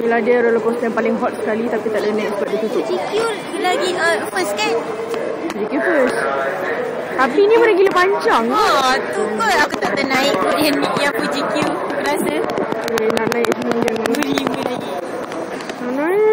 Bila dia roller coaster yang paling hot sekali tapi tak ada naik sebab dia tutup. JQ lagi uh, first kan? JQ first. Tapi ni mana gila panjang. Ha, oh, tu kot aku tak pernah naik yang ni yang Fuji Q. Rasa. Eh, nak naik semua jangan. Beri, beri. Nak naik.